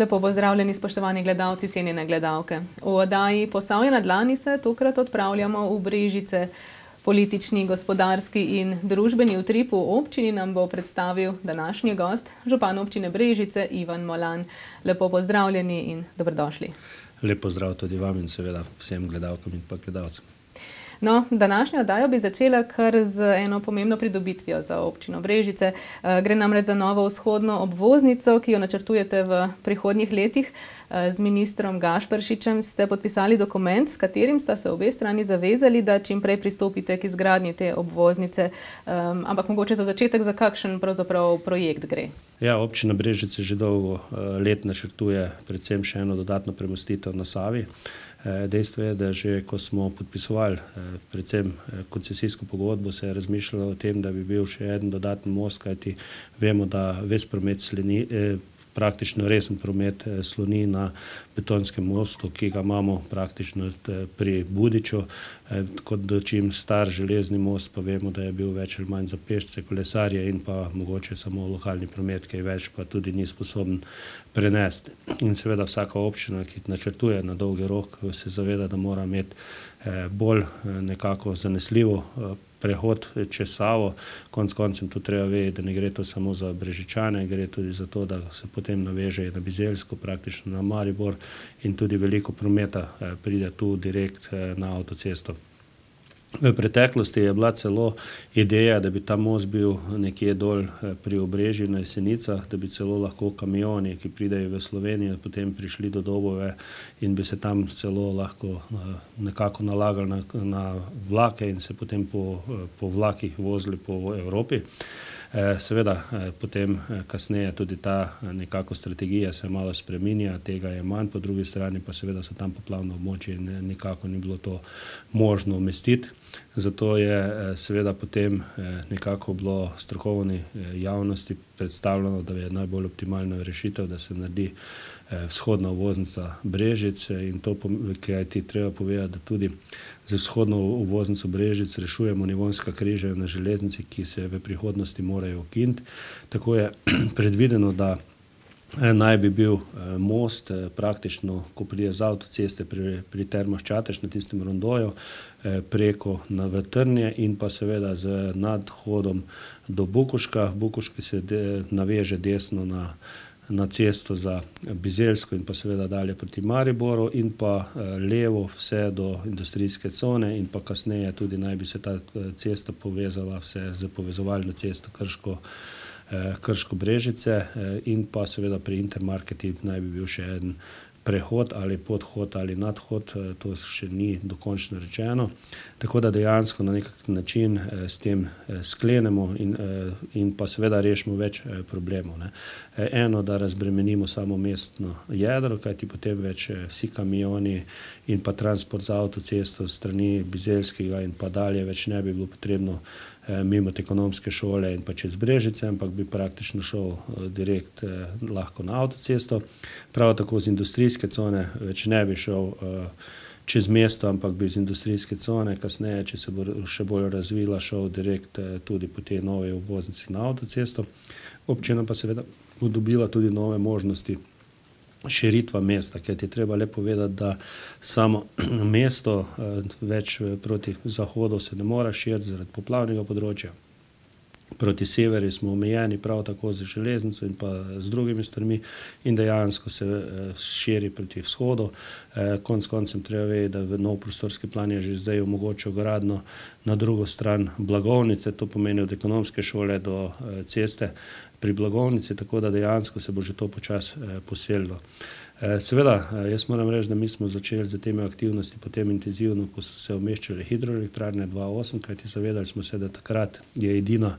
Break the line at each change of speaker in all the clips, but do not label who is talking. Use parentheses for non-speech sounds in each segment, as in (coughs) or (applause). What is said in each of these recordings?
Lepo pozdravljeni, spoštovani gledalci, cenjene gledalke. V oddaji Posavje na dlani se tokrat odpravljamo v Brežice. Politični, gospodarski in družbeni utrip v občini nam bo predstavil današnji gost, župan občine Brežice Ivan Molan. Lepo pozdravljeni in dobrodošli.
Lep pozdrav tudi vam in seveda vsem gledalkam in pa gledalcem.
No, današnjo oddajo bi začela kar z eno pomembno pridobitvijo za občino Brežice. gre namreč za novo vzhodno obvoznico, ki jo načrtujete v prihodnjih letih. z ministrom Gašperšičem ste podpisali dokument, s katerim sta se obe strani zavezali, da čim prej pristopite k izgradnji te obvoznice. ampak mogoče za začetek, za kakšen projekt gre?
Ja, občina Brežice že dolgo, let načrtuje predvsem še eno dodatno premostitev na Savi. Dejstvo je, da že ko smo podpisovali, predvsem koncesijsko pogodbo, se je razmišljalo o tem, da bi bil še en dodaten most, kajti vemo, da ves promet sloni, praktično resen promet, sloni na betonskem mostu, ki ga imamo praktično pri Budiču. kot dočim star železni most pa vemo, da je bil več ali manj za pešce, kolesarje in pa mogoče samo lokalni promet, kaj več pa tudi ni sposoben prenesti. In seveda vsaka občina, ki načrtuje na dolgi rok, se zaveda, da mora imeti, bolj, nekako zanesljiv, prehod čez Savo. Konec koncev tudi treba vedeti, da ne gre to samo za Brežičane, gre tudi za to, da se potem naveže na Bizeljsko, praktično na Maribor, in tudi veliko prometa, pride tu direkt, na avtocesto. V preteklosti je bila celo ideja, da bi ta most bil nekje dol, pri Obrežju na Jesenicah, da bi celo lahko kamioni, ki pridejo v Slovenijo, potem prišli do Dobove in bi se tam celo lahko, nekako nalagali na, na vlake in se potem po, po vlakih vozili po Evropi. seveda, potem, kasneje tudi ta nekako strategija se malo spreminja, tega je manj, po drugi strani pa seveda so tam poplavna območja in nikakor ni bilo to možno umestiti. Zato je, seveda potem, nekako bilo strokovni, javnosti predstavljeno, da je najbolj optimalna rešitev, da se naredi, vzhodna obvoznica Brežice in to kajti treba povedati, da tudi z vzhodno obvoznico Brežic rešujemo Nivonska križanja na železnici, ki se v prihodnosti morajo ukiniti. Tako je (clears throat) predvideno, da, naj bi bil, most, praktično, ko prideš z avtoceste pri, pri Termah Čatež na tistem rondoju, preko na v Trnje in pa seveda z nadhodom do Bukovška. Bukovški se naveže desno na, na cesto za Bizeljsko in pa seveda dalje proti Mariboru in pa, levo vse do industrijske cone in pa kasneje tudi naj bi se ta, cesta povezala vse s povezovalno cesto Krško, Krško-Brežice, in pa seveda pri Intermarketih naj bi bil še en prehod ali podhod ali nadhod, to še ni dokončno rečeno. Tako da dejansko na neki način, s tem, sklenemo in, in pa seveda rešimo več, problemov, ne. eno, da razbremenimo samo mestno jedro, kajti potem več, vsi kamioni in pa transport z avtocesto strani Bizeljskega in pa dalje več ne bi bilo potrebno, mimo Ekonomske šole in pa čez Brežice, ampak bi praktično šel, direkt, lahko na avtocesto. Prav tako z industrijske cone več ne bi šel, čez mesto, ampak bi z industrijske cone kasneje, če se bo še bolj razvila, šel direkt, tudi po tej novi obvoznici na avtocesto. Občina pa seveda bo dobila tudi nove možnosti širitve mesta, kajti treba le povedati, da samo (clears throat) mesto, več proti zahodu se ne more širiti zaradi poplavnega področja. Proti severu smo omejeni prav tako z železnico in pa z drugimi stvarmi in dejansko se, širi proti vzhodu. konec koncev treba vedeti, da v novi prostorski plan je že zdaj omogočil gradnjo na drugo stran Blagovnice, to pomeni od Ekonomske šole do, ceste pri Blagovnici, tako da dejansko se bo že to počasi, poselilo. Seveda, jaz moram reči, da mi smo začeli s temi aktivnostmi potem intenzivno, ko so se umeščale hidroelektrarne dva osem, kajti zavedali smo se, da takrat je edina,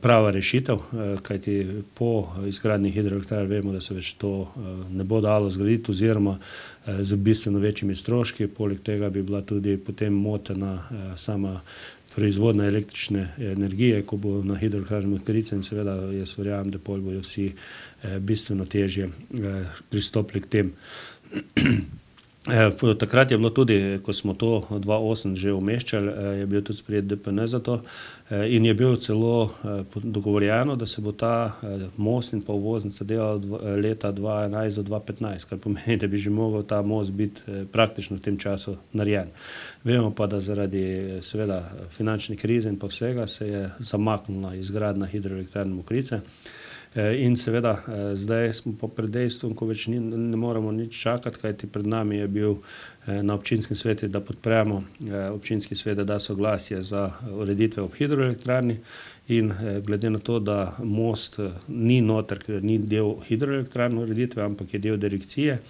prava rešitev, kajti po izgradnji hidroelektrarn vemo, da se več to, ne bo dalo zgraditi oziroma, z bistveno večjimi stroški, poleg tega bi bila tudi potem motena, sama proizvodnja električne energije, ko bo na Hidroelektrarni Mokrice, in seveda jaz verjamem, da pol bojo vsi, bistveno težje, pristopili k tem. Takrat je bilo tudi, ko smo to 2008 že umeščali, je bil tudi sprejet DPN za to in je bilo celo dogovorjeno, da se bo ta most in pa obvoznica delala leta dva enajst do dva petnajst, kar pomeni, da bi že mogel ta most biti praktično v tem času narejen. Vemo pa, da zaradi seveda finančne krize in pa vsega se je zamaknila izgradnja Hidroelektrarne Mokrice. In seveda zdaj smo pa pred dejstvom, ko več ne moremo nič čakati, kajti pred nami je bil na občinskem svetu, da podpremo, občinski svet, da da soglasje za ureditve ob hidroelektrarni. In glede na to, da most ni noter, ker ni del hidroelektrarne ureditve, ampak je del direkcije,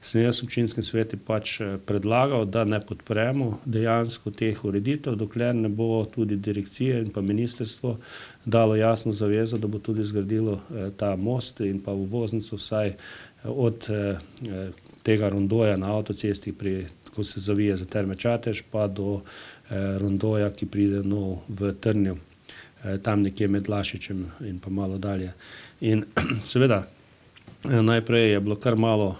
sem jaz v občinskem svetu pač predlagal, da ne podpremo dejansko teh ureditev, dokler ne bo tudi direkcija in pa ministrstvo dalo jasno zavezo, da bo tudi zgradilo ta most in pa obvoznico vsaj od tega rondoja na avtocesti pri, ko se zavije za Terme Čatež, pa do rondoja, ki pride nov v Trnjo. Tam nekje med Lašičem in pa malo dalje. In (clears throat) seveda najprej je bilo kar malo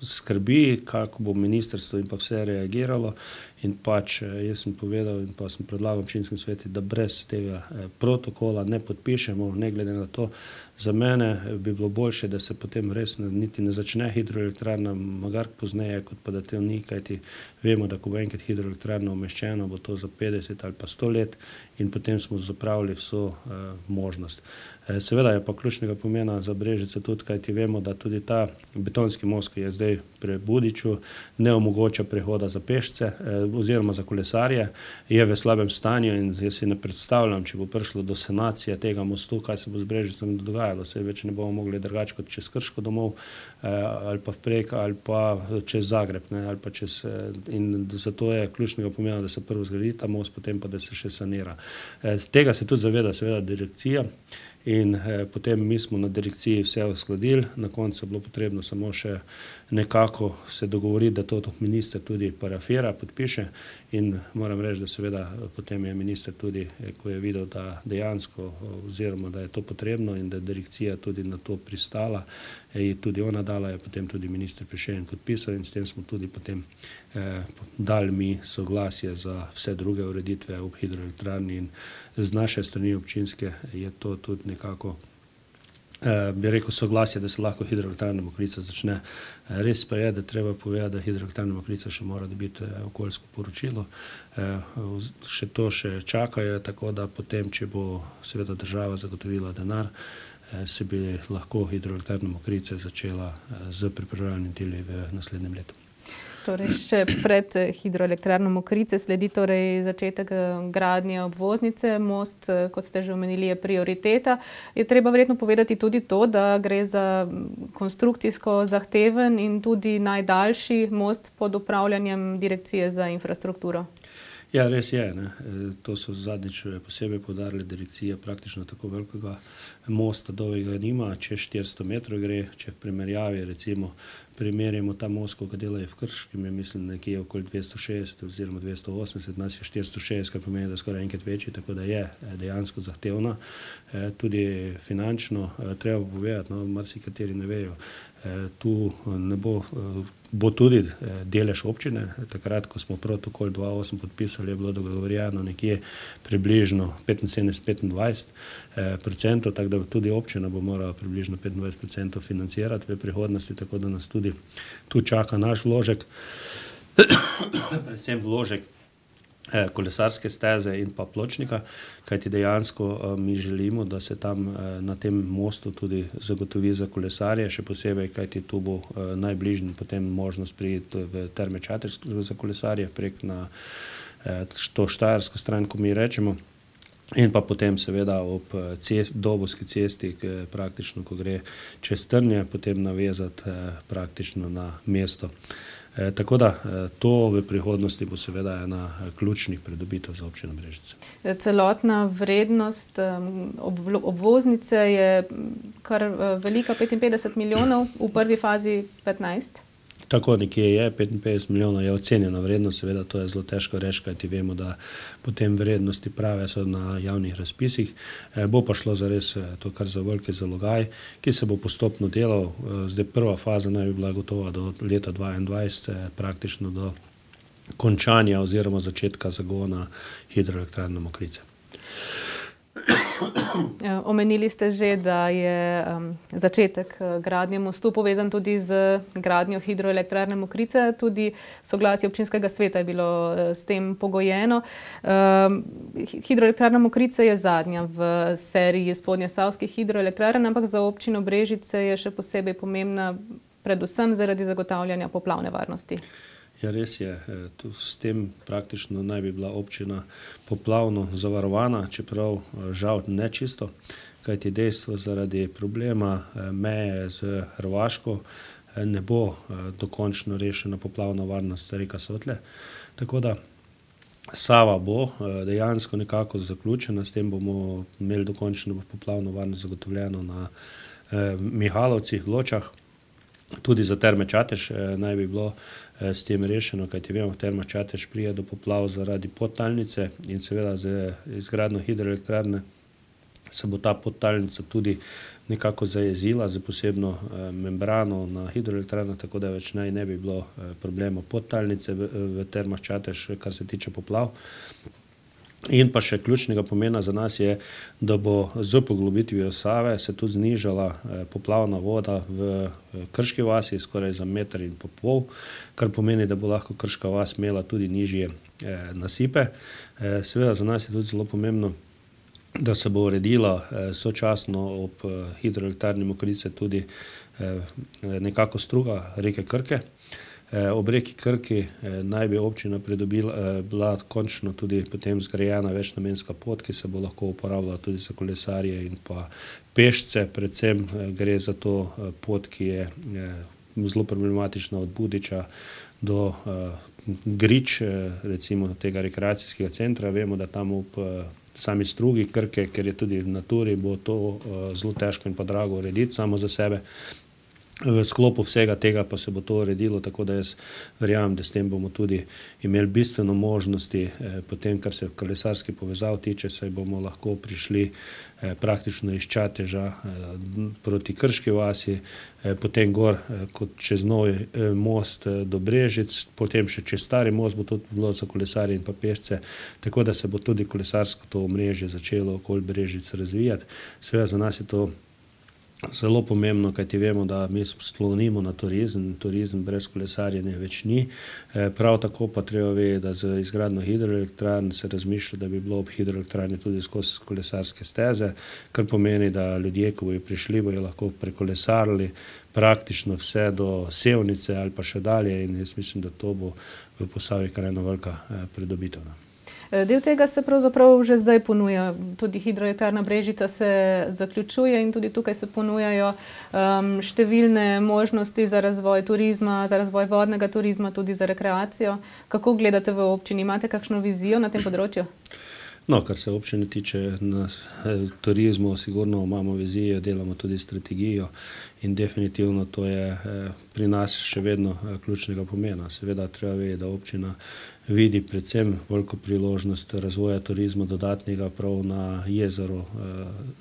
skrbi, kako bo ministrstvo in pa vse reagiralo. In pač jaz sem povedal in pa sem predlagal v občinskem svetu, da brez tega protokola ne podpišemo, ne glede na to. Za mene bi bilo boljše, da se potem res niti ne začne hidroelektrarna, magari pozneje, kot pa da te ni, kajti vemo, da ko bo enkrat hidroelektrarna umeščena, bo to za petdeset ali pa sto let in potem smo zapravili vso možnost. Seveda je pa ključnega pomena za Brežice tudi, kajti vemo, da tudi ta betonski most, ki je zdaj pri Budiču, ne omogoča prehoda za pešce oziroma za kolesarje. Je v slabem stanju in jaz si ne predstavljam, če bo prišlo do sanacije tega mostu, kaj se bo z Brežicami dogajalo, saj več ne bomo mogli drugače kot čez Krško domov ali pa vprek ali pa čez Zagreb, ne, ali pa čez in zato je ključnega pomena, da se prvo zgradi ta most, potem pa da se še sanira. Tega se tudi zaveda seveda direkcija in potem mi smo na direkciji vse uskladili, na koncu je bilo potrebno samo še nekako se dogovoriti, da to minister tudi parafira, podpiše. In moram reči, da seveda potem je minister tudi, ko je videl, da dejansko oziroma da je to potrebno in da je direkcija tudi na to pristala, je tudi ona dala, je potem tudi minister prišel in podpisal in s tem smo tudi potem dali mi soglasje za vse druge ureditve ob hidroelektrarni in z naše strani občinske je to tudi nekako, bi rekel, soglasje, da se lahko Hidroelektrarna Mokrice začne. Res pa je, da treba povedati, da Hidroelektrarna Mokrice še mora dobiti okoljsko poročilo. Še to še čakajo, tako da potem, če bo seveda država zagotovila denar, se bi lahko Hidroelektrarna Mokrice začela s pripravljalnimi deli v naslednjem letu.
Torej še pred Hidroelektrarno Mokrice sledi torej začetek gradnje obvoznice, most, kot ste že omenili, je prioriteta. Je treba verjetno povedati tudi to, da gre za konstrukcijsko zahteven in tudi najdaljši most pod upravljanjem Direkcije za infrastrukturo.
Ja, res je, ne. To so zadnjič posebej poudarili, direkcija praktično tako velikega mosta dolgega nima, čez štiristo metrov gre, če v primerjavi recimo primerjamo ta most, ko ga delajo v Krškem, je mislim nekje okoli dvesto šestdeset oziroma dvesto osemdeset, pri nas je štiristo šestdeset, kar pomeni, da je skoraj enkrat večji, tako da je dejansko zahtevna. Tudi finančno, treba pa povedati, no, marsikateri ne vejo, tu ne bo, bo tudi delež občine, takrat, ko smo protokol dva osem podpisali, je bilo dogovorjeno nekje približno petinsedemdeset, petindvajset procentov, tako da tudi občina bo morala približno petindvajset procentov financirati v prihodnosti, tako da nas tudi tu čaka naš vložek. (coughs) Predvsem vložek kolesarske steze in pa pločnika, kajti dejansko mi želimo, da se tam na tem mostu tudi zagotovi za kolesarje, še posebej, kajti tu bo najbližje potem možnost priti v Terme Čatež za kolesarje prek na to štajersko stran, ko mi rečemo. In pa potem seveda ob Dobovski cesti, praktično, ko gre čez Trnje, potem navezati praktično na mesto. Tako da to v prihodnosti bo seveda ena ključnih pridobitev za Občino Brežice.
Celotna vrednost obvoznice je kar velika, petinpetdeset milijonov, v prvi fazi petnajst?
Tako nekje je, 55 milijonov je ocenjena vrednost, seveda to je zelo težko reči, kajti vemo, da potem vrednosti prave so na javnih razpisih. E, bo pa šlo za res to, kar za veliki zalogaj, ki se bo postopno delal. Zdaj prva faza naj bi bila gotova do leta 2022, praktično do končanja oziroma začetka zagona hidroelektrarne Mokrice.
Ja, (coughs) omenili ste že, da je um, začetek uh, gradnje mostu povezan tudi z gradnjo hidroelektrarne Mokrice, tudi soglasje občinskega sveta je bilo uh, s tem pogojeno. Um, hidroelektrarna Mokrice je zadnja v seriji spodnje savskih hidroelektrarn, ampak za občino Brežice je še posebej pomembna, predvsem zaradi zagotavljanja poplavne varnosti.
Ja, res je. E, s tem praktično naj bi bila občina poplavno zavarovana, čeprav e, žal ne čisto, kajti dejstvo zaradi problema e, meje z Hrvaško ne bo dokončno rešena poplavna varnost reka Sotle. Tako da Sava bo dejansko nekako zaključena, s tem bomo imeli dokončno poplavno varnost zagotovljeno na Mihalovcih, Ločah. Tudi za terme Čatež naj bi bilo Eh, s tem rešeno, kajti vemo, termo Čatež prije do poplav zaradi podtalnice in seveda z izgradno hidroelektrarne se bo ta podtalnica tudi nekako zajezila z posebno eh, membrano na hidroelektrarno, tako da več naj ne bi bilo eh, problema podtalnice v, v termo Čatež, kar se tiče poplav. In pa še ključnega pomena za nas je, da bo z poglobitvijo Save se tudi znižala eh, poplavna voda v eh, Krški vasi skoraj za meter in pol, kar pomeni, da bo lahko Krška vas imela tudi nižje eh, nasipe. Seveda za nas je tudi zelo pomembno, da se bo uredila sočasno ob hidroelektrarni Mokrice tudi nekako struga reke Krke. Eh, ob reki Krki eh, naj bi občina pridobila, eh, bila končno tudi potem zgrajena večnamenska pot, ki se bo lahko uporabljala tudi za kolesarje in pa pešce. Predvsem gre za to pot, ki je zelo problematična od Budiča do Grič, recimo tega rekreacijskega centra. Vemo, da tam ob sami strugi Krke, ker je tudi v naturi, bo to zelo težko in pa drago urediti samo za sebe. V sklopu vsega tega pa se bo to uredilo, tako da jaz verjamem, da s tem bomo tudi imeli bistveno možnosti, eh, potem, kar se kolesarski povezav tiče, saj bomo lahko prišli eh, praktično iz Čateža eh, proti Krški vasi, eh, potem gor eh, kot čez novi eh, most eh, do Brežic, potem še čez stari most bo to bilo za kolesarje in pa pešce, tako da se bo tudi kolesarsko to omrežje začelo okoli Brežic razvijati. Seveda za nas je to Zelo pomembno, kajti vemo, da mi sklonimo na turizem, turizem brez kolesarjenja več ni. E, prav tako pa treba vedeti, da z izgradnjo hidroelektrarn se razmišlja, da bi bilo ob hidroelektrarni tudi skozi kolesarske steze, kar pomeni, da ljudje, ko bojo prišli, bojo lahko prekolesarili praktično vse do Sevnice ali pa še dalje in jaz mislim, da to bo v posavi kar ena velika e, pridobitev.
Eh, del tega se pravzaprav že zdaj ponuja. Tudi hidroelektrarna Brežica se zaključuje in tudi tukaj se ponujajo um, številne možnosti za razvoj turizma, za razvoj vodnega turizma, tudi za rekreacijo. Kako gledate v občini? Imate kakšno vizijo na tem področju?
No, kar se občine tiče na eh, turizmu, sigurno imamo vizijo, delamo tudi strategijo in definitivno to je eh, pri nas še vedno eh, ključnega pomena. Seveda treba vedeti, da občina vidi predvsem veliko priložnost razvoja turizma dodatnega prav na jezeru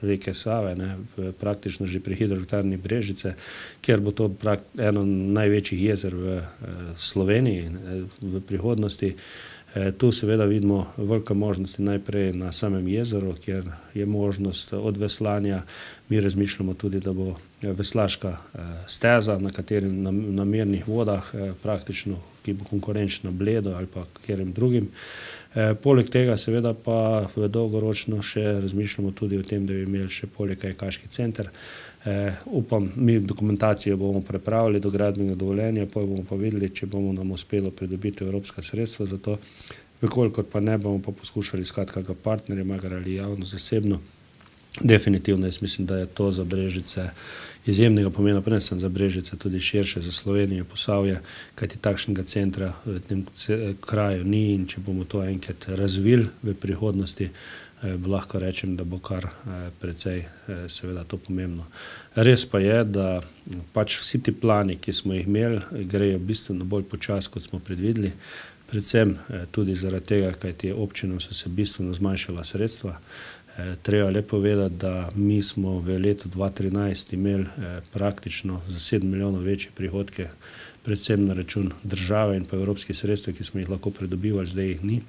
reke Save, ne, praktično že pri hidroelektrarni Brežice, kjer bo to eno največjih jezer v Sloveniji v prihodnosti. Tu seveda vidimo velike možnosti najprej na samem jezeru, kjer je možnost odveslanja. Mi razmišljamo tudi, da bo veslaška e, steza, na kateri na, na mirnih vodah, e, praktično, ki bo konkurenčna bledo ali pa katerim drugim. Poleg tega seveda pa dolgoročno še razmišljamo tudi o tem, da bi imeli še poleg kajkaški center, Eh, upam, mi dokumentacijo bomo prepravili do gradbenega dovoljenja, pa bomo pa videli, če bomo nam uspelo pridobiti evropska sredstva za to. Vkolikor pa ne, bomo pa poskušali iskati kakega partnerja, magar ali javno, zasebno, Definitivno, jaz mislim, da je to za Brežice izjemnega pomena, samo za Brežice, tudi širše za Slovenijo, posavje, kajti takšnega centra v tem kraju ni in če bomo to enkrat razvili v prihodnosti, lahko rečem, da bo kar precej seveda to pomembno. Res pa je, da pač vsi ti plani, ki smo jih imeli, grejo bistveno bolj počasi, kot smo predvideli, predvsem tudi zaradi tega, kajti občinam so se bistveno zmanjšala sredstva. Treba le povedati, da mi smo v letu dva trinajst imeli praktično za sedem milijonov večje prihodke, predvsem na račun države in pa evropskih sredstev, ki smo jih lahko pridobivali, zdaj jih ni.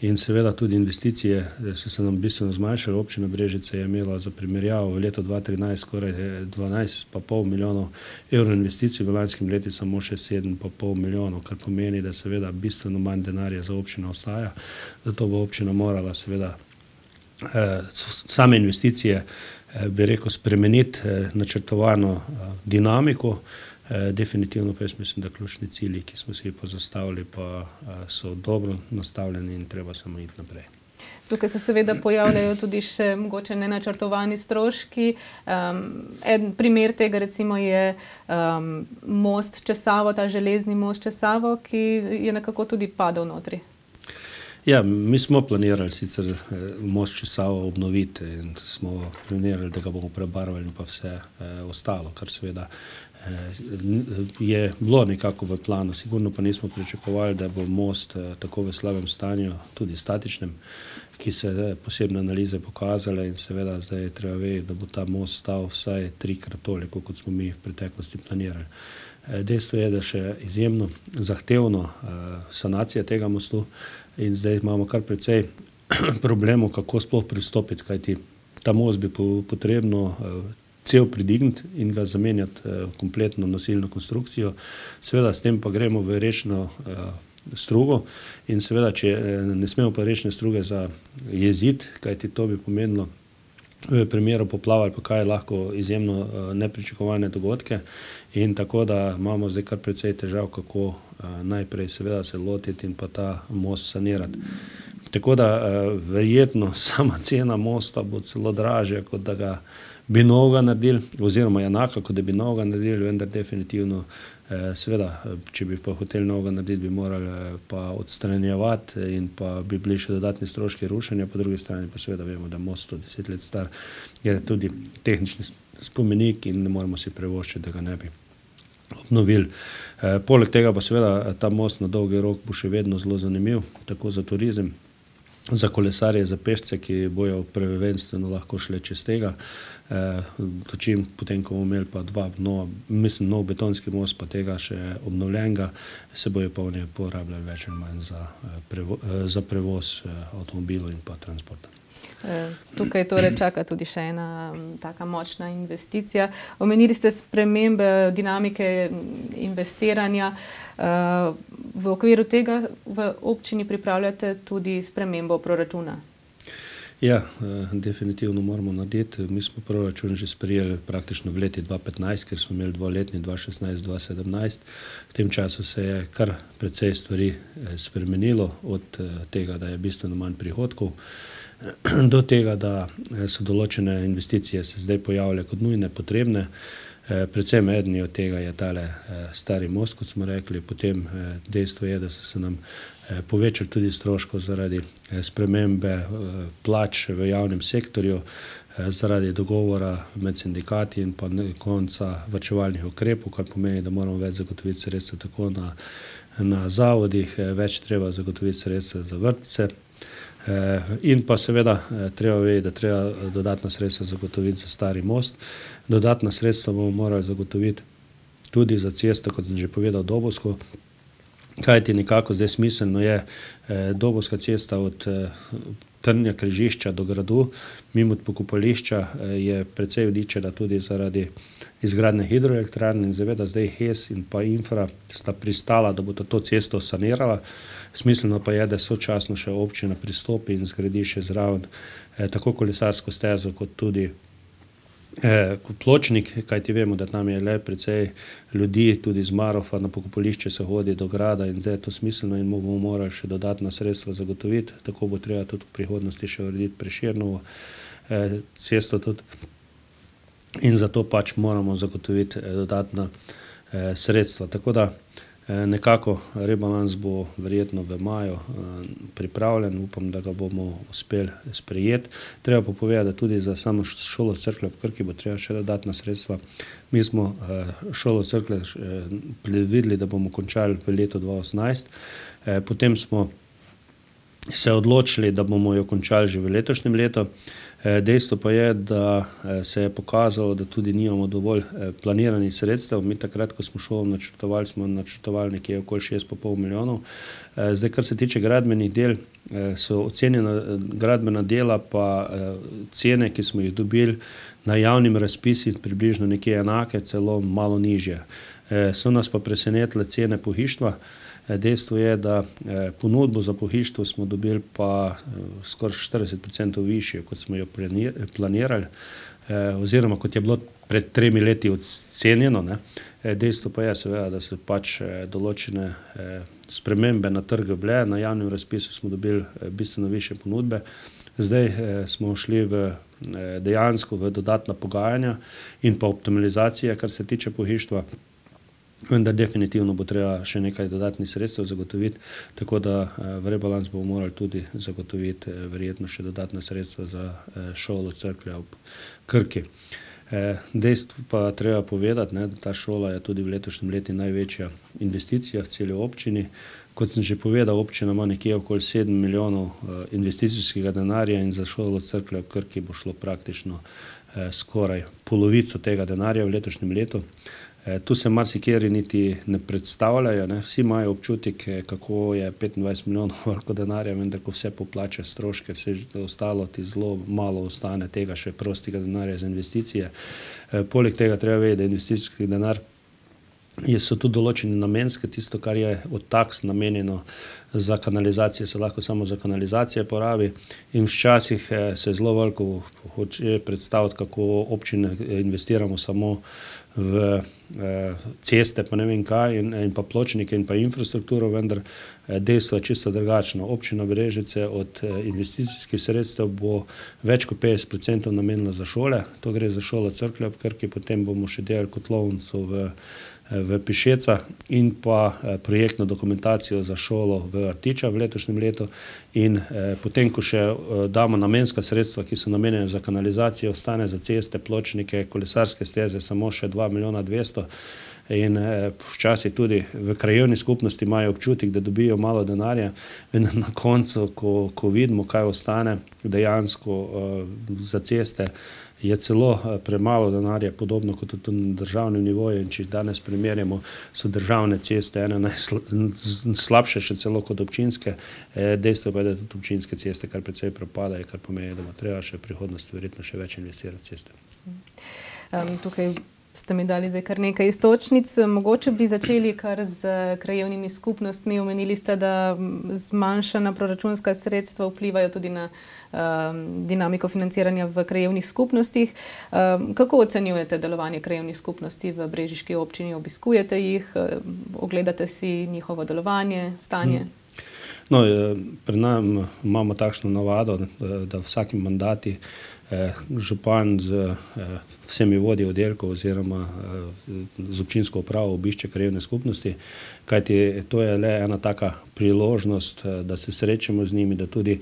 In seveda tudi investicije so se nam bistveno zmanjšale, občina Brežice je imela za primerjavo v letu dva trinajst skoraj dvanajst pa pol milijonov evrov investicij, v lanskem letu samo še sedem pa pol milijonov, kar pomeni, da seveda bistveno manj denarja za občino ostaja, zato bo občina morala seveda same investicije, bi rekel, spremeniti načrtovano dinamiko, definitivno pa jaz mislim, da ključni cilji, ki smo si jih pa zastavili, pa so dobro nastavljeni in treba samo iti naprej.
Tukaj se seveda pojavljajo tudi še mogoče nenačrtovani stroški, en primer tega recimo je most čez Savo, ta železni most čez Savo, ki je nekako tudi padel notri.
Ja, mi smo planirali sicer most čez Savo obnoviti in smo planirali, da ga bomo prebarvali in pa vse ostalo, kar seveda je bilo nekako v planu, sigurno pa nismo pričakovali, da bo most tako v slabem stanju, tudi statičnem, ki se posebne analize pokazale, in seveda zdaj je treba vedeti, da bo ta most stal vsaj trikrat toliko, kot smo mi v preteklosti planirali. Dejstvo je, da še izjemno zahtevno sanacija tega mostu in zdaj imamo kar precej (clears throat) problemov, kako sploh pristopiti, kajti ta most bi potrebno cel predigniti in ga zamenjati kompletno nosilno konstrukcijo, seveda s tem pa gremo v rečno strugo in seveda, če ne smemo pa rečne struge zajeziti, kajti to bi pomenilo v primeru poplav ali pa kaj lahko izjemno nepričakovane dogodke, in tako da imamo zdaj kar precej težav, kako najprej seveda se lotiti in pa ta most sanirati. Tako da verjetno (laughs) sama cena mosta bo celo dražja, kot da ga bi novega naredili, oziroma enaka, kot da bi novega naredili, vendar definitivno seveda, če bi pa hoteli novega narediti, bi morali pa odstranjevati in pa bi bili še dodatni stroški rušenja, po drugi strani pa seveda vemo, da most sto deset let star je tudi tehnični spomenik in ne moremo si privoščiti, da ga ne bi obnovili. Poleg tega pa seveda ta most na dolgi rok bo še vedno zelo zanimiv, tako za turizem, za kolesarje, za pešce, ki bojo prvenstveno lahko šli čez tega, dočim potem, ko bomo imeli pa dva nova, mislim nov betonski most pa tega še obnovljenega, se bojo pa oni porabljali več ali manj za za prevoz avtomobilov in pa transporta.
Tukaj torej čaka tudi še ena taka močna investicija. Omenili ste spremembe dinamike investiranja, v okviru tega v občini pripravljate tudi spremembo proračuna.
Ja, definitivno moramo narediti, mi smo proračun že sprejeli praktično v dva petnajst, ker smo imeli dvoletni, dva šestnajst-dva sedemnajst. V tem času se je kar precej stvari spremenilo, od tega, da je bistveno manj prihodkov, (clears throat) do tega, da so določene investicije se zdaj pojavile kot nujne, potrebne, predvsem eden od tega je tale stari most, kot smo rekli, potem dejstvo je, da so se nam povečali tudi stroški zaradi spremembe plač v javnem sektorju, zaradi dogovora med sindikati in pa konca varčevalnih ukrepov, kar pomeni, da moramo več zagotoviti sredstev tako na na zavodih, več treba zagotoviti sredstev za vrtce, in pa seveda treba vedeti, da treba dodatna sredstva zagotoviti za stari most, dodatna sredstva bomo morali zagotoviti tudi za cesto, kot sem že povedal, Dobovsko, kajti nekako zdaj smiselno je Dobovska cesta od Trnja, križišča do gradu mimo pokopališča je precej uničena tudi zaradi izgradnje hidroelektrarn in seveda zdaj HES in pa Infra sta pristala, da bosta to cesto sanirala, smiselno pa je, da sočasno še občina pristopi in zgradi še zraven tako kolesarsko stezo kot tudi pločnik, kajti vemo, da tam je le precej ljudi, tudi z Marofa na pokopališče se hodi do grada in zdaj je to smiselno in bomo morali še dodatna sredstva zagotoviti, tako bo treba tudi v prihodnosti še urediti Prešernovo cesto tudi. In zato pač moramo zagotoviti dodatna sredstva. Tako da nekako rebalans bo verjetno v maju pripravljen, upam, da ga bomo uspeli sprejeti. Treba pa povedati, da tudi za samo šolo Cerklje ob Krki bo treba še dodatna sredstva. Mi smo šolo Cerklje predvideli, da bomo končali v letu dva osemnajst, potem smo se odločili, da bomo jo končali že v letošnjem letu. Dejstvo pa je, da se je pokazalo, da tudi nimamo dovolj planiranih sredstev. Mi takrat, ko smo šolo načrtovali, smo načrtovali nekje okoli šest pa pol milijonov. Zdaj, kar se tiče gradbenih del, so ocenjena gradbena dela pa cene, ki smo jih dobili na javnih razpisih, približno nekje enake, celo malo nižje. So nas pa presenetile cene pohištva. Dejstvo je, da ponudbo za pohištvo smo dobili pa skoraj štirideset procentov višjo, kot smo jo planirali, oziroma kot je bilo pred tremi leti ocenjeno, ne. Dejstvo pa je seveda, da so pač določene spremembe na trgu bile, na javnem razpisu smo dobili bistveno višje ponudbe. Zdaj smo šli v dejansko v dodatna pogajanja in pa optimalizacije, kar se tiče pohištva. Vendar definitivno bo treba še nekaj dodatnih sredstev zagotoviti, tako da v rebalans bomo morali tudi zagotoviti verjetno še dodatna sredstva za šolo Cerklje ob Krki. Dejstvo pa treba povedati, ne, da ta šola je tudi v letošnjem letu največja investicija v celi občini. Kot sem že povedal, občina ima nekje okoli sedem milijonov investicijskega denarja in za šolo Cerklje ob Krki bo šlo praktično skoraj polovico tega denarja v letošnjem letu. Tu se marsikateri niti ne predstavljajo, ne, vsi imajo občutek, kako je petindvajset milijonov (laughs) veliko denarja, vendar ko vse poplačaš stroške, vse ostalo, ti zelo malo ostane tega še prostega denarja za investicije. Poleg tega treba vedeti, da investicijski denar so tudi določeni namenski, tisto, kar je od taks namenjeno za kanalizacijo, se lahko samo za kanalizacijo porabi. In včasih se zelo veliko hoče predstaviti, kako občine investiramo samo v ceste pa ne vem kaj in, pa pločnike in pa infrastrukturo, vendar dejstvo je čisto drugačno. Občina Brežice od investicijskih sredstev bo več kot petdeset procentov namenila za šole. To gre za šolo Cerklje ob Krki, potem bomo še delali kotlovnico v v Pišecah in pa projektno dokumentacijo za šolo v Artičah v letošnjem letu. In potem ko še damo namenska sredstva, ki so namenjena za kanalizacijo, ostane za ceste, pločnike, kolesarske steze samo še dva milijona dvesto. In včasih tudi v krajevni skupnosti imajo občutek, da dobijo malo denarja, vendar na koncu, ko, ko vidimo, kaj ostane dejansko za ceste, je celo premalo denarja, podobno kot tudi na državnem nivoju, in če danes primerjamo, so državne ceste ene slabše še celo kot občinske. Dejstvo pa je, da tudi občinske ceste kar precej propadajo, kar pomeni, da bo treba še v prihodnosti verjetno še več investirati v ceste.
Tukaj ste mi dali zdaj kar nekaj iztočnic, mogoče bi začeli kar s krajevnimi skupnostmi. Omenili ste, da zmanjšana proračunska sredstva vplivajo tudi na dinamiko financiranja v krajevnih skupnostih. Kako ocenjujete delovanje krajevnih skupnosti v brežiški občini? Obiskujete jih, ogledate si njihovo delovanje, stanje?
No, pri nas imamo takšno navado, da vsaki mandati župan z vsemi vodji oddelkov oziroma z občinsko upravo obišče krajevne skupnosti. Kajti to je le ena taka priložnost, da se srečamo z njimi, da tudi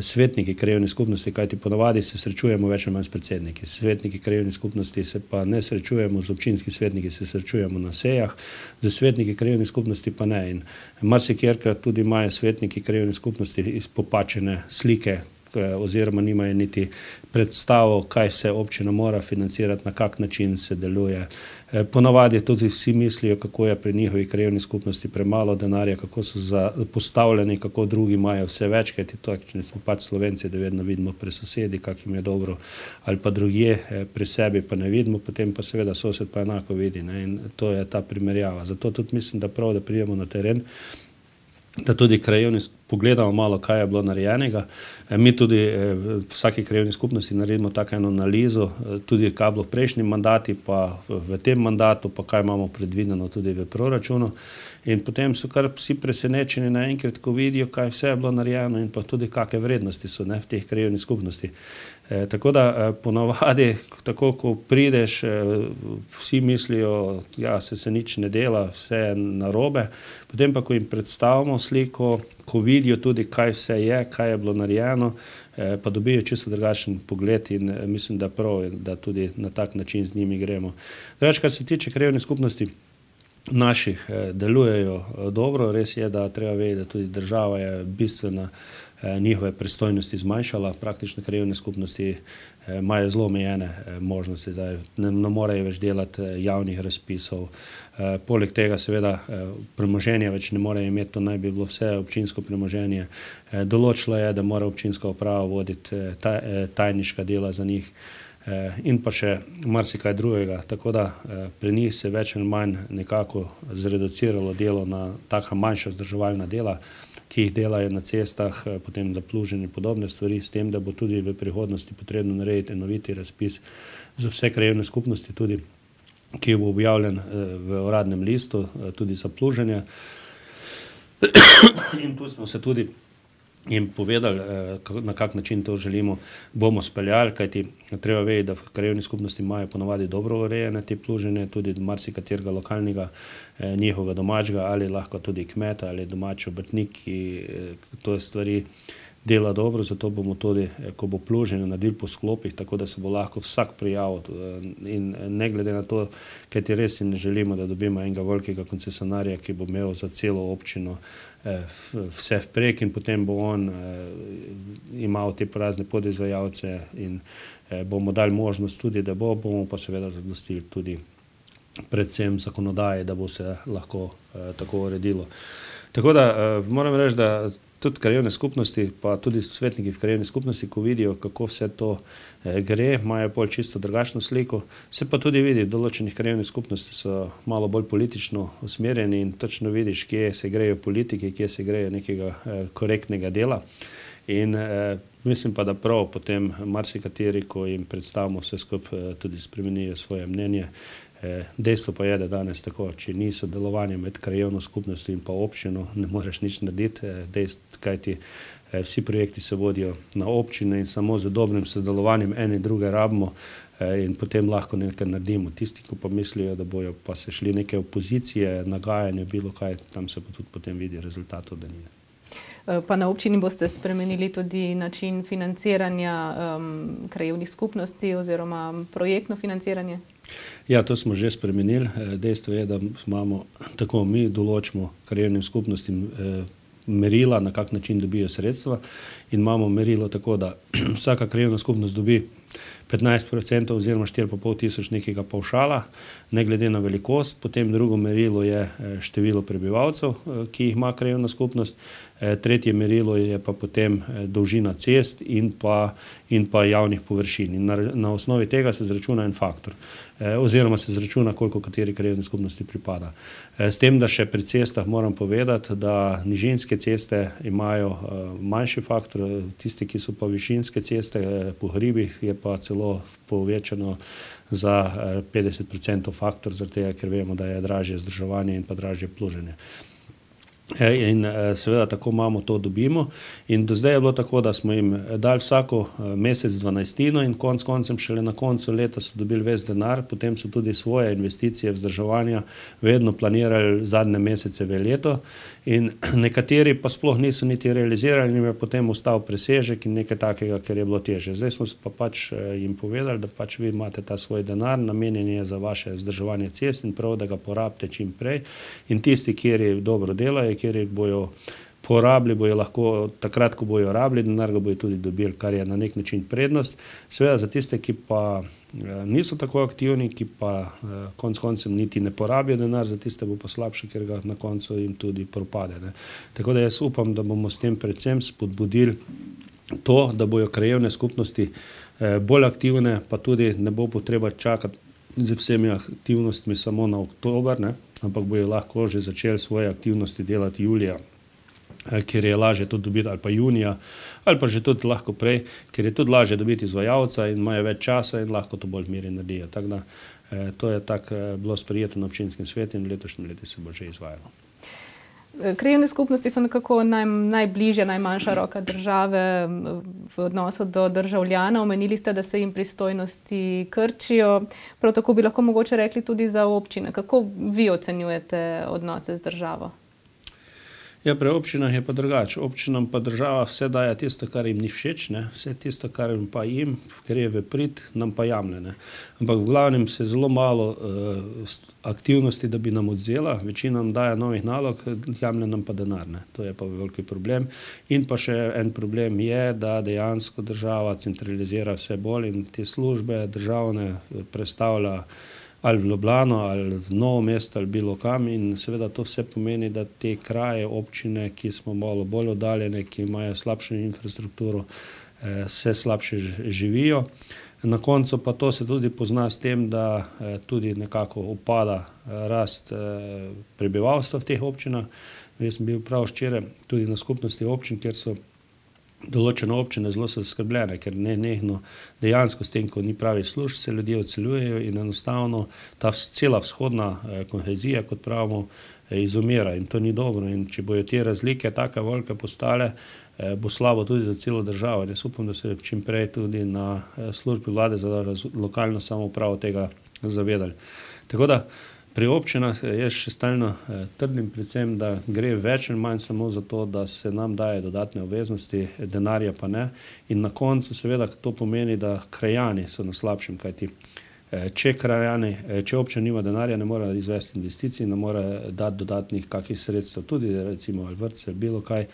svetniki krajevnih skupnosti, kajti ponavadi se srečujemo več ali manj s predsedniki. Svetniki krajevnih skupnosti se pa ne srečujemo z občinskimi svetniki, se srečujemo na sejah, s svetniki krajevnih skupnosti pa ne. In marsikateri tudi imajo svetniki krajevnih skupnosti izpopačene slike oziroma nimajo niti predstavo, kaj vse občina mora financirati, na kak način se deluje. Ponavadi tudi vsi mislijo, kako je pri njihovi krajevni skupnosti premalo denarja, kako so zapostavljeni, kako drugi imajo vse več, kajti takšni smo pač Slovenci, da vedno vidimo pri sosedu, kako jim je dobro, ali pa drugje, pri sebi pa ne vidimo, potem pa seveda sosed pa enako vidi, in to je ta primerjava. Zato tudi mislim, da prav, da pridemo na teren, da tudi krajevni pogledamo malo, kaj je bilo narejenega. Mi tudi v vsaki krajevni skupnosti naredimo tako eno analizo, tudi kaj je bilo v prejšnji mandati, pa v tem mandatu, pa kaj imamo predvideno tudi v proračunu. In potem so kar vsi presenečeni naenkrat, ko vidijo, kaj vse je bilo narejeno in pa tudi kakšne vrednosti so ne, v teh krajevnih skupnosti. E, tako da e, ponavadi, tako ko prideš, e, vsi mislijo, da ja, se, se nič ne dela, vse je narobe. Potem pa, ko jim predstavimo sliko, ko vidijo tudi, kaj vse je, kaj je bilo narejeno, e, pa dobijo čisto drugačen pogled in e, mislim, da prav, da tudi na tak način z njimi gremo. Drugač, kar se tiče krajevne skupnosti, naših e, delujejo dobro, res je, da treba vedeti, da tudi država je bistvena Eh, njihove pristojnosti zmanjšala, praktično krajevne skupnosti eh, imajo zelo omejene eh, možnosti, zdaj ne, ne morejo več delati javnih razpisov. Poleg tega seveda premoženja več ne morejo imeti, to naj bi bilo vse občinsko premoženje. Določilo je, da mora občinska uprava voditi tajniška dela za njih in pa še marsikaj drugega. Tako da pri njih se več ali manj nekako zreduciralo delo na taka manjša vzdrževalna dela, ki jih delajo na cestah, eh, potem za pluženje in podobne stvari, s tem, da bo tudi v prihodnosti potrebno narediti enoviti razpis za vse krajevne skupnosti, tudi, ki bo objavljen eh, v uradnem listu, eh, tudi za pluženje. (coughs) In tu smo se tudi jim povedali, eh, na kak način to želimo, bomo speljali, kajti treba vedeti, da v krajevni skupnosti imajo ponovadi dobro urejene te plužene, tudi marsikaterega lokalnega eh, njihovega domačega ali lahko tudi kmeta ali domači obrtnik, ki eh, to stvari dela dobro, zato bomo tudi, ko bo pluženje, naredili po sklopih, tako da se bo lahko vsak prijavil in ne glede na to, kaj ti res ne želimo, da dobimo enega velikega koncesionarja, ki bo imel za celo občino Eh, vse vprek in potem bo on eh, imel te razne podizvajalce in eh, bomo dali možnost tudi, da bo, bomo pa seveda zadostili tudi predvsem zakonodaje, da bo se lahko tako uredilo. Tako da moram reči, da tudi krajevne skupnosti, pa tudi svetniki v krajevni skupnosti, ko vidijo, kako vse to eh, gre, imajo bolj čisto drugačno sliko. Se pa tudi vidi, da določenih krajevnih skupnosti so malo bolj politično usmerjeni in točno vidiš, kje se grejo politiki, kje se grejo nekega eh, korektnega dela. In eh, mislim pa, da prav potem marsikateri, ko jim predstavimo vse skupaj, tudi spremenijo svoje mnenje. Eh, dejstvo pa je, da danes tako, če ni sodelovanja med krajevno skupnostjo in pa občino, ne moreš nič narediti, eh, dejstvo, kajti eh, vsi projekti se vodijo na občine in samo z dobrim sodelovanjem ene druge rabimo in potem lahko nekaj naredimo. Tisti, ki pa mislijo, da bojo pa se šli neke opozicije, nagajanje, bilo kaj, tam se pa tudi potem vidi rezultatov, da ni.
Pa na občini boste spremenili tudi način financiranja um, krajevnih skupnosti oziroma projektno financiranje?
Ja, to smo že spremenili. Eh, dejstvo je, da imamo tako mi določimo krajevnim skupnostim eh, merila, na kak način dobijo sredstva in imamo merilo tako, da (clears throat) vsaka krajevna skupnost dobi 15% oziroma 4,5 tisoč nekega pavšala, ne glede na velikost. Potem drugo merilo je eh, število prebivalcev, ki jih ima krajevna skupnost. Tretje merilo je pa potem dolžina cest in pa, in pa javnih površin. In na, na osnovi tega se zračuna en faktor. Eh, oziroma se zračuna, koliko kateri krajevni skupnosti pripada. Eh, s tem, da še pri cestah moram povedati, da nižinske ceste imajo eh, manjši faktor, tiste, ki so pa višinske ceste po hribih, je pa celo povečano za 50% faktor, zaradi tega, ker vemo, da je dražje zdržovanje in pa dražje pluženje. E, in e, seveda tako imamo to dobimo. In do zdaj je bilo tako, da smo jim dali vsako e, mesec dvanajstino in konc koncem šele na koncu leta so dobili ves denar, potem so tudi svoje investicije vzdrževanja vedno planirali zadnje mesece v leto in (clears throat) nekateri pa sploh niso niti realizirali in je potem ustal presežek in nekaj takega, ker je bilo teže. Zdaj smo pa pač jim povedali, da pač vi imate ta svoj denar, namenjen je za vaše vzdrževanje cest in prav, da ga porabite čim prej in tisti, kjer je dobro delajo, kjer jih bojo porabili, bojo lahko takrat, ko bojo rabili, denar ga bojo tudi dobili, kar je na nek način prednost. Seveda za tiste, ki pa eh, niso tako aktivni, ki pa eh, konc koncem niti ne porabijo denar, za tiste bo pa slabše, ker ga na koncu jim tudi propade. Ne. Tako da jaz upam, da bomo s tem predvsem spodbudili to, da bojo krajevne skupnosti eh, bolj aktivne, pa tudi ne bo potreba čakati z vsemi aktivnostmi samo na oktober, ne ampak bojo lahko že začeli svoje aktivnosti delati julija ker je lažje tudi dobiti, ali pa junija, ali pa že tudi lahko prej, ker je tudi lažje dobiti izvajalca in imajo več časa in lahko to bolj miri naredijo. Tako da to je tako bilo sprejeto na občinskem svetu in letošnjem letu se bo že izvajalo.
Krajevne skupnosti so nekako naj, najbližja, najmanjša roka države v odnosu do državljana. Omenili ste, da se jim pristojnosti krčijo. Prav tako bi lahko mogoče rekli tudi za občine. Kako vi ocenjujete odnose z državo?
Ja, pri občinah je pa drugače. Občinam pa država vse daje tisto, kar jim ni všeč, ne? vse tisto, kar jim pa jim, ker je v prid, nam pa jamne. Ampak v glavnem se zelo malo uh, aktivnosti, da bi nam odzela, večina nam daje novih nalog, jamne nam pa denar. Ne? To je pa veliki problem. In pa še en problem je, da dejansko država centralizira vse bolj in te službe državne predstavlja ali v Ljubljano, ali v Novo mesto, ali bilo kam. In seveda to vse pomeni, da te kraje, občine, ki smo malo bolj oddaljene, ki imajo slabšo infrastrukturo, vse slabše živijo. Na koncu pa to se tudi pozna s tem, da tudi nekako upada rast prebivalstva v teh občinah. Jaz sem bil prav včeraj tudi na skupnosti občin, kjer so določene občine zelo so zaskrbljene, ker nenehno dejansko s tem, ko ni pravih služb, se ljudje odseljujejo in enostavno ta cela vzhodna kohezija, kot pravimo, izumira in to ni dobro. In če bojo te razlike take velike postale, bo slabo tudi za celo državo. In jaz upam, da se čim prej tudi na službi vlade za lokalno samoupravo tega zavedali. Tako da pri občinah jaz še stalno trdim predvsem, da gre več ali manj samo za to, da se nam daje dodatne obveznosti, denarja pa ne. In na koncu seveda to pomeni, da krajani so na slabšem, kajti če krajani, če občina nima denarja, ne more izvesti investicij, ne more dati dodatnih kakih sredstev, tudi recimo ali vrtce, bilo kaj.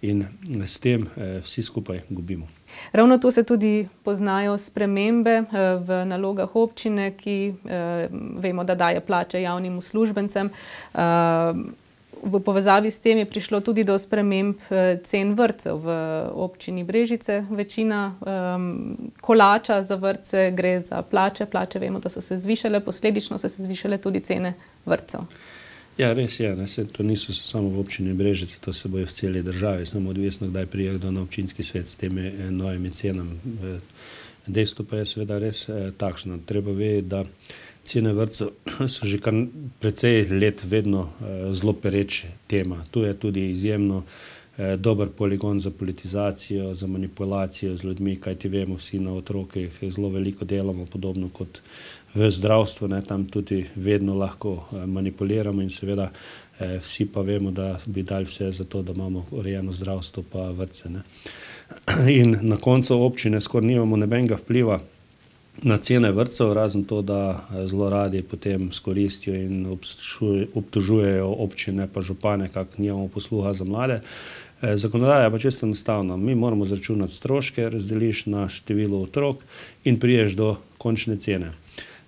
In s tem vsi skupaj gubimo.
Ravno tu se tudi poznajo spremembe v nalogah občine, ki vemo, da daje plače javnim uslužbencem. V povezavi s tem je prišlo tudi do sprememb cen vrtcev v občini Brežice. Večina kolača za vrtce gre za plače, plače vemo, da so se zvišale, posledično so se zvišale tudi cene vrtcev.
Ja, res je, ne, saj to niso samo v občini Brežice, to se bojo v celi državi, samo odvisno, kdaj pride kdo na občinski svet s temi novimi cenami. Dejstvo pa je seveda res takšno. Treba vedeti, da cene vrtcev (clears throat) so že kar precej let vedno zelo pereča tema. To je tudi izjemno dober poligon za politizacijo, za manipulacijo z ljudmi, kajti vemo vsi, na otrocih zelo veliko delamo, podobno kot v zdravstvu, ne, tam tudi vedno lahko manipuliramo in seveda vsi pa vemo, da bi dali vse za to, da imamo urejeno zdravstvo pa vrtce, ne. (clears throat) In na koncu občine skoraj nimamo nobenega vpliva na cene vrtcev, razen to, da zelo radi potem izkoristijo in obtožujejo občine pa župane, kako nimamo posluha za mlade. Zakonodaja je pa čisto enostavna. Mi moramo izračunati stroške, razdeliš na število otrok in prideš do končne cene.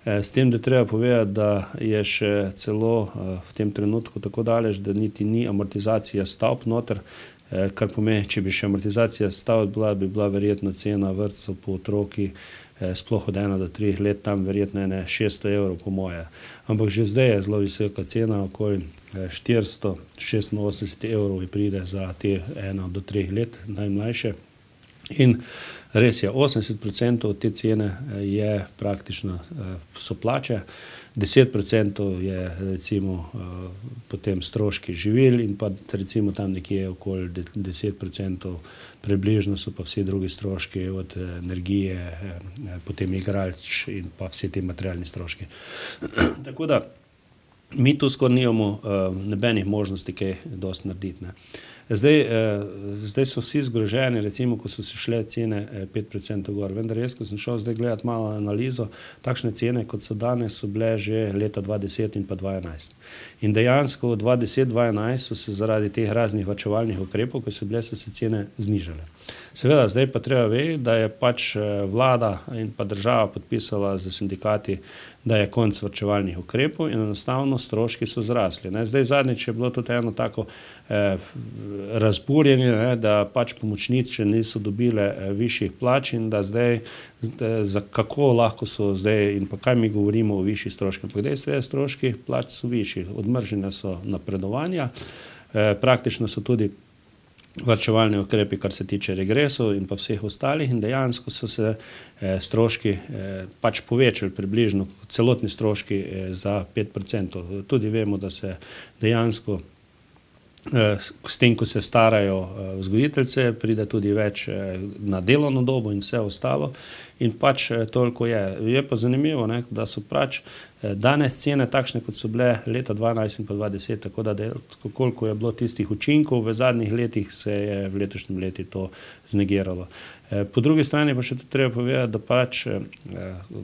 S tem, da treba povedati, da je še celo v tem trenutku tako daleč, da niti ni amortizacija stavb noter, kar pomeni, če bi še amortizacija stavb bila, bi bila verjetno cena vrtcev po otrocih, sploh od ena do treh let, tam verjetno ene šeststo evrov po moje. Ampak že zdaj je zelo visoka cena, okoli štiristo šestinosemdeset evrov pride za te eno do treh let, najmlajše. In res je, osemdeset procentov te cene je praktično so plače, deset procentov je recimo potem stroški živil in pa recimo tam nekje okoli deset procentov približno so pa vsi drugi stroški, od energije, potem igralč in pa vsi ti materialni stroški. (clears throat) Tako da mi tu skoraj nimamo nobenih možnosti kaj dosti narediti, ne. Zdaj, zdaj so vsi zgroženi, recimo, ko so se šle cene pet procentov gor, vendar jaz, ko sem šel zdaj gledat malo analizo, takšne cene, kot so danes, so bile že leta dva deset in pa dva enajst. In dejansko deset-dva enajst so se zaradi teh raznih varčevalnih ukrepov, ko so bile, so se cene znižale. Seveda zdaj pa treba vedeti, da je pač vlada in pa država podpisala s sindikati, da je konec varčevalnih ukrepov in enostavno stroški so zrasli, ne. Zdaj zadnjič je bilo tudi eno tako razburjenje, ne, da pač pomočnice niso dobile višjih plač in da zdaj za kako lahko so zdaj in pa kaj mi govorimo o višjih stroških. Ampak dejstvo je, stroški plač so višji, odmrznjena so napredovanja, praktično so tudi varčevalni ukrepi, kar se tiče regresov in pa vseh ostalih, in dejansko so se eh, stroški eh, pač povečali, približno celotni stroški eh, za 5%. Tudi vemo, da se dejansko Eh, s tem, ko se starajo eh, vzgojiteljce, pride tudi več eh, na delovno dobo in vse ostalo. In pač toliko je. Je pa zanimivo, ne, da so pač danes cene takšne, kot so bile leta 2012 in 2010, tako da koliko je bilo tistih učinkov v zadnjih letih, se je v letošnjem letu to znegiralo. Po drugi strani pa še treba povedati, da pač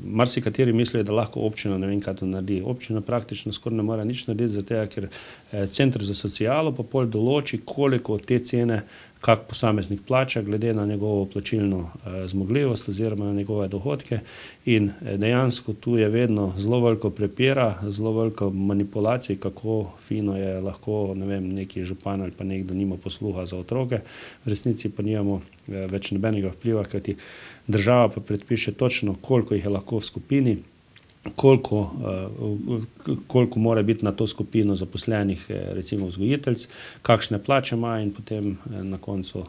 marsikateri mislijo, da lahko občina ne vem, kaj to naredi. Občina praktično skoraj ne more nič narediti, zato ker center za socialo pa pol določi, koliko te cene kak posameznik plača, glede na njegovo plačilno eh, zmogljivost oziroma na njegove dohodke. In eh, dejansko tu je vedno zelo veliko prepira, zelo veliko manipulacij, kako fino je lahko ne vem, neki župan ali pa nekdo nima posluha za otroke, v resnici pa nimamo eh, več nobenega vpliva, kajti država pa predpiše točno, koliko jih je lahko v skupini koliko, uh, koliko mora biti na to skupino zaposlenih, eh, recimo vzgojiteljc, kakšne plače ima in potem eh, na koncu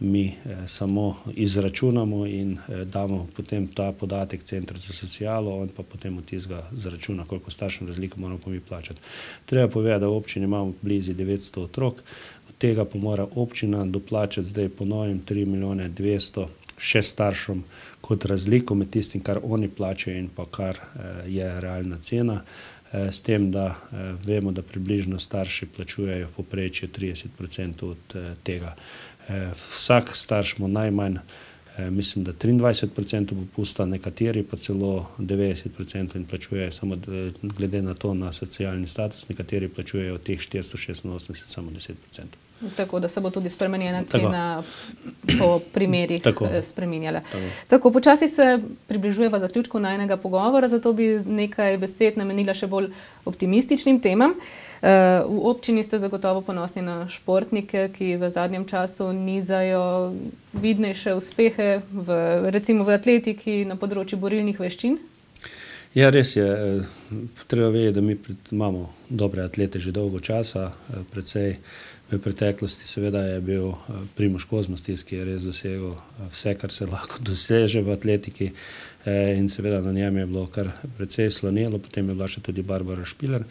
mi eh, samo izračunamo in eh, damo potem ta podatek centru za socialo, on pa potem od tizga zračuna, koliko staršno razliko moramo pa mi plačati. Treba povedati, da v občini imamo blizu 900 otrok, od tega pa mora občina doplačati zdaj po novem 3 milijone 200 še staršom kot razliko med tistim, kar oni plačajo in pa kar eh, je realna cena. Eh, s tem, da eh, vemo, da približno starši plačujejo poprečje 30% od tega. Vsak starš ima najmanj, mislim, da 23% popusta, nekateri pa celo 90% in plačujejo samo glede na to na socialni status, nekateri plačujejo teh 486 samo 10%.
Tako da se bo tudi spremenjena cena Tako. po primerih eh, spremenjala. Tako. Tako, počasi se približujeva zaključku najnega pogovora, zato bi nekaj besed namenila še bolj optimističnim temam. Eh, v občini ste zagotovo ponosni na športnike, ki v zadnjem času nizajo vidnejše uspehe, v, recimo v atletiki na področju borilnih veščin.
Ja, res je. Eh, treba vedeti, da mi imamo dobre atlete že dolgo časa, predvsej V preteklosti seveda je bil eh, Primoš Kozmos tisti, ki je res dosegel eh, vse, kar se lahko doseže v atletiki in seveda na njem je bilo kar precej slonilo, potem je bila še tudi Barbara Špiler.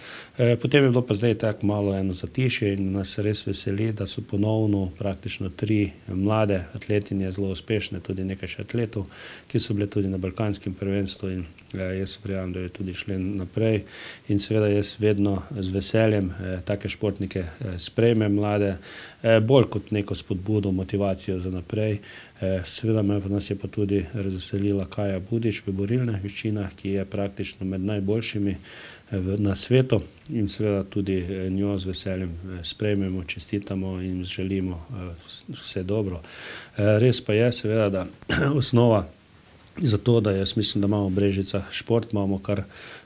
Potem je bilo pa zdaj tako malo eno zatišje in nas res veseli, da so ponovno praktično tri mlade atletinje zelo uspešne, tudi nekaj še atletov, ki so bile tudi na Balkanskem prvenstvu in jaz verjamem, da je tudi šli naprej in seveda jaz vedno z veseljem take športnike sprejmem mlade, eh, bolj kot neko spodbudo, motivacijo za naprej. Eh, seveda me pa nas je pa tudi razveselila Kaja Budiš v borilnih veščinah, ki je praktično med najboljšimi eh, na svetu in seveda tudi njo z veseljem sprejmemo, čestitamo in želimo vse dobro. Res pa je seveda, da (clears throat) osnova za to, da jaz mislim, da imamo v Brežicah šport, imamo kar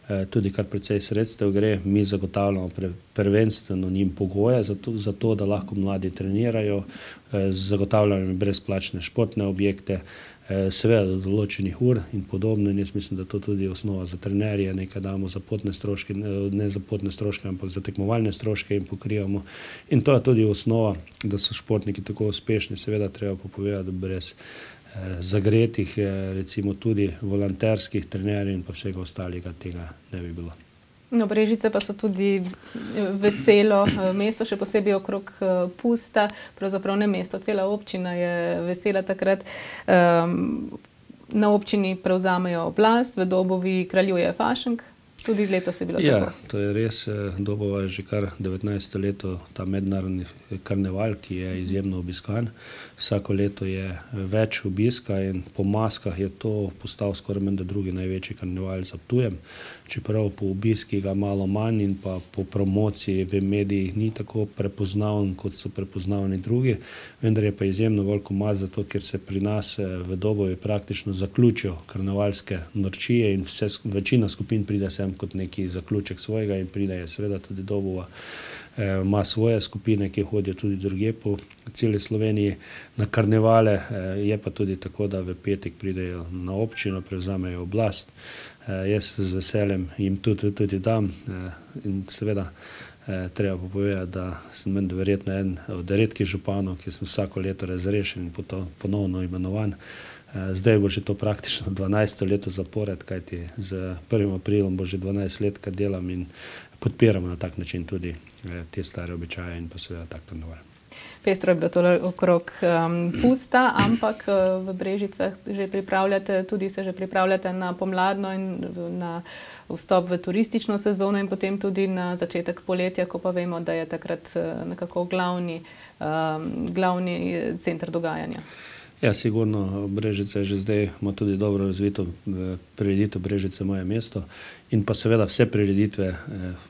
Eh, tudi kar precej sredstev gre, mi zagotavljamo pre, prvenstveno njim pogoje za to, za to, da lahko mladi trenirajo, eh, zagotavljamo brezplačne športne objekte, eh, seveda do določenih ur in podobno. In jaz mislim, da to tudi osnova za trenerje, nekaj damo za potne stroške, ne za potne stroške, ampak za tekmovalne stroške in pokrivamo. In to je tudi osnova, da so športniki tako uspešni, seveda treba pa povedati, da brez zagretih, eh, recimo tudi volonterskih trenerjev in pa vsega ostalega tega ne bi bilo.
No, Brežice pa so tudi eh, veselo mesto, še posebej okrog pusta, pravzaprav ne mesto, cela občina je vesela takrat. Um, na občini prevzamejo oblast, v dobovi kraljuje Fašenk, Tudi letos je bilo
ja,
tako.
To je res, eh, dobova je že kar 19. leto ta mednarodni karneval, ki je izjemno obiskan. Vsako leto je več obiska in po maskah je to postal skoraj menda drugi največji karneval za tujem. Čeprav po obiski ga malo manj in pa po promociji v medijih ni tako prepoznaven, kot so prepoznavni drugi, vendar je pa izjemno veliko maz zato, ker se pri nas eh, v dobovi praktično zaključijo karnevalske norčije in vse, večina skupin pride sem kot neki zaključek svojega in pride je seveda tudi dobova. ima svoje skupine, ki hodijo tudi druge po celi Sloveniji na karnevale. Je pa tudi tako, da v petek pridejo na občino, prevzamejo oblast. Jaz z veseljem jim tudi, tudi dam in seveda treba pa povedati, da sem verjetno en od redkih županov, ki sem vsako leto razrešen in ponovno imenovan. Zdaj bo že to praktično dvanajsto leto zapored, kajti s prvim aprilom bo že dvanajst let, kar delam in podpiram na tak način tudi te stare običaje in pa seveda ta karneval.
Pestro je bilo tole okrog pusta, ampak v Brežicah že pripravljate, tudi se že pripravljate na pomladno in na vstop v turistično sezono in potem tudi na začetek poletja, ko pa vemo, da je takrat nekako glavni, glavni center dogajanja.
Ja, sigurno Brežice že zdaj ima tudi dobro razvito prireditev Brežice moje mesto in pa seveda vse prireditve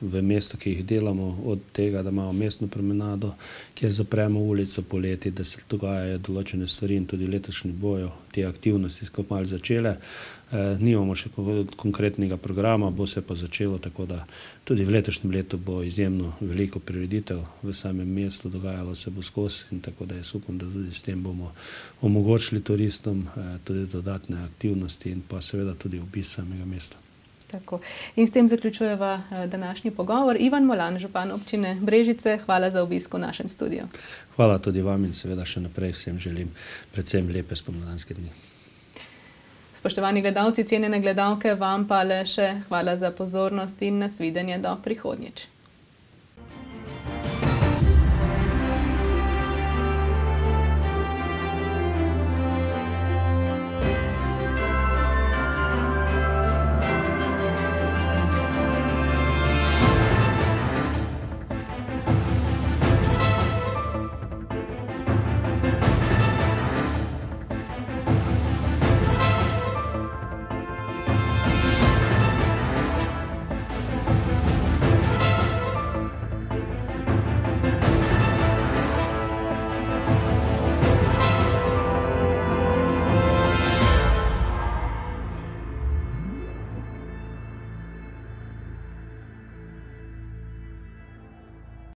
v mestu, ki jih delamo, od tega, da imamo mestno promenado, kjer zapremo ulico poleti, da se dogajajo določene stvari in tudi letošnji bojo te aktivnosti kmalu začele. Nimamo še konkretnega programa, bo se pa začelo, tako da tudi v letošnjem letu bo izjemno veliko prireditev v samem mestu, dogajalo se bo skozi, in tako da jaz upam, da tudi s tem bomo omogočili turistom tudi dodatne aktivnosti in pa seveda tudi obisk samega mesta.
Tako. In s tem zaključujeva današnji pogovor. Ivan Molan, župan Občine Brežice, hvala za obisk v našem studiu.
Hvala tudi vam in seveda še naprej vsem želim predvsem lepe spomladanske dni.
Spoštovani gledalci, cenjene gledalke, vam pa le še hvala za pozornost in nasvidenje do prihodnjič.